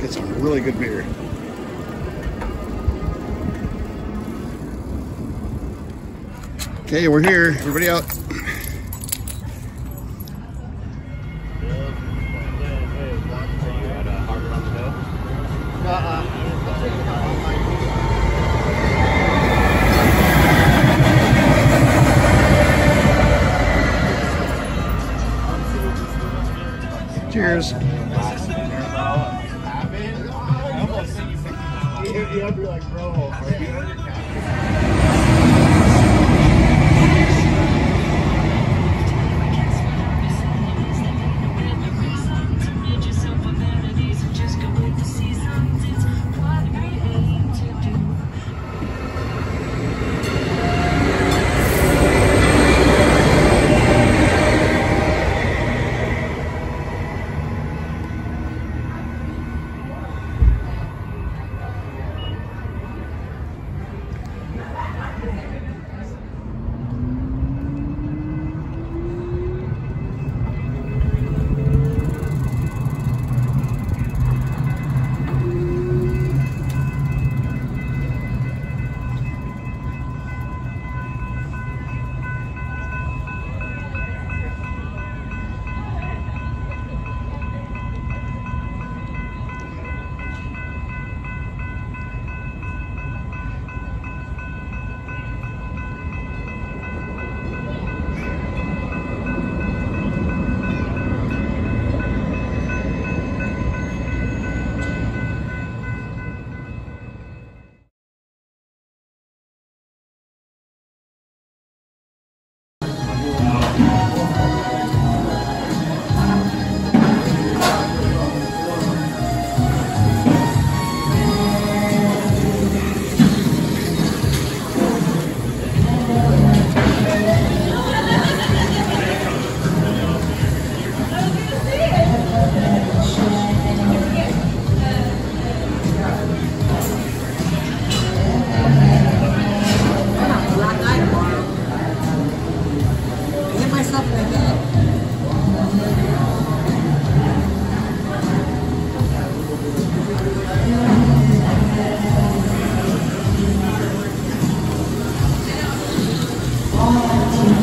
get some really good beer. Okay, we're here. Everybody out. Cheers. me up, you like, bro. Thank